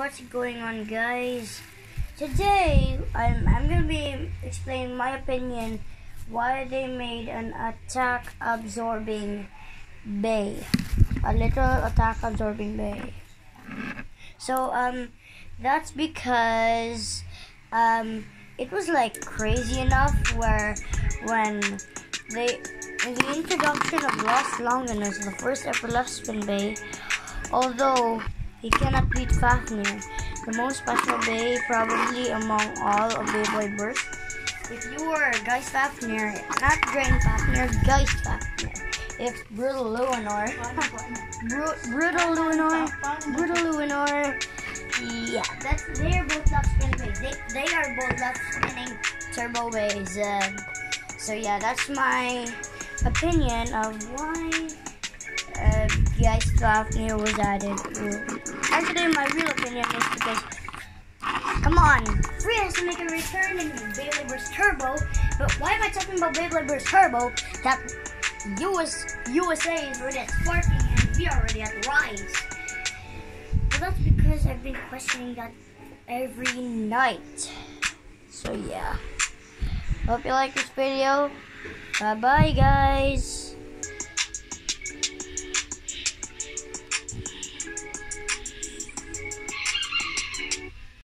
what's going on guys? Today I'm I'm gonna be explaining my opinion why they made an attack absorbing bay. A literal attack absorbing bay. So um that's because um it was like crazy enough where when they in the introduction of Lost Longinus, the first ever left spin bay, although he cannot beat Fafnir, the most special bay probably among all of Beyblade Burst. If you were Geist Fafnir, not Drain Fafnir, Geist Fafnir. If Brutal Luinor, Bru- Brutal Luinor, Brutal Luinor, yeah, that's they're both left spinning bays. They, they are both left spinning turbo bays. Um, so yeah, that's my opinion of why uh, Geist Fafnir was added. Actually, my real opinion is because, come on, Free has to make a return in Beyblade Burst Turbo. But why am I talking about Beyblade Burst Turbo? That US, USA is already at Sparking and we are already at Rise. Well, that's because I've been questioning that every night. So yeah. Hope you like this video. Bye bye guys.